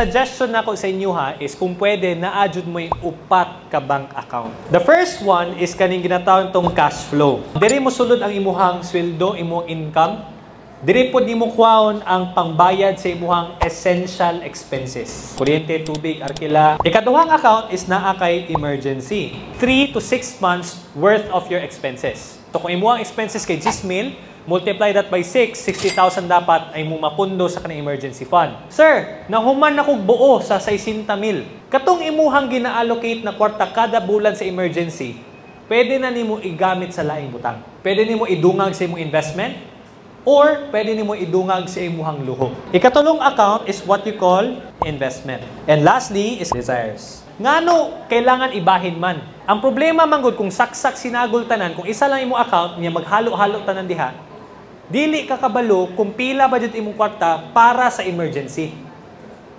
suggestion nako sa inyo ha is kung pwede na-adjud mo yung upat ka bank account. The first one is kaning ginatawag tong cash flow. Diri mo sulod ang imuhang sweldo, imong income. Diri po di mo ang pangbayad sa imuhang essential expenses. Kuryente, tubig, arkila. Ikaduhang account is naa kay emergency. 3 to 6 months worth of your expenses. So kung imuhang expenses kay 10 mil, multiply that by 6, 60,000 dapat ay mo mapundo sa kanang emergency fund. Sir, nahuman na kog buo sa 60 mil. Katong imuhang gina-allocate na kwarta kada bulan sa emergency, pwede na nimo igamit sa laing butang. Pwede nimo idungag sa imong investment or pwede nimo idungag sa imuhang luho. Ikatulong account is what you call investment. And lastly is desires. Ngano kailangan ibahin man. Ang problema manggod kung saksak sinagol tanan, kung isa lang imo account niya maghalo-halo tanan diha, dili ka kabalo kung pila budget imong kwarta para sa emergency,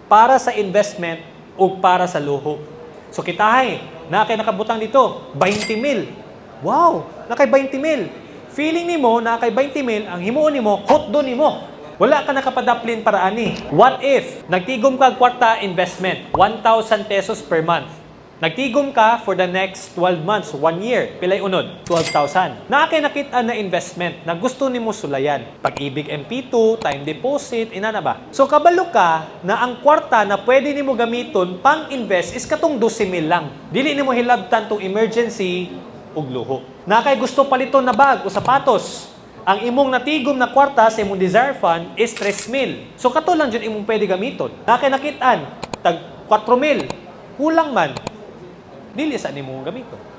para sa investment o para sa luho. So kitahay, na kay nakabutang dito, 20 mil. Wow, na kay 20 mil. Feeling nimo na kay 20 mil, ang himuon nimo, hot doon nimo. Wala ka nakapadaplin para ani. What if nagtigom ka kwarta investment, 1,000 pesos per month. Nagtigom ka for the next 12 months, 1 year. Pilay unod, 12,000. Nakakay nakita na investment na gusto nimo sulayan. Pag-ibig MP2, time deposit, ina na ba? So kabalo ka na ang kwarta na pwede nimo gamiton pang-invest is katong 12 mil lang. Dili nimo hilabtan tong emergency ug luho. Nakay gusto paliton na bag o sapatos. Ang imong natigom na kwarta sa imong desire fund is 3 mil. So kato lang dyan imong pwede gamiton. Nakay nakitaan, tag 4 mil. Kulang man. Dili sa nimo gamiton.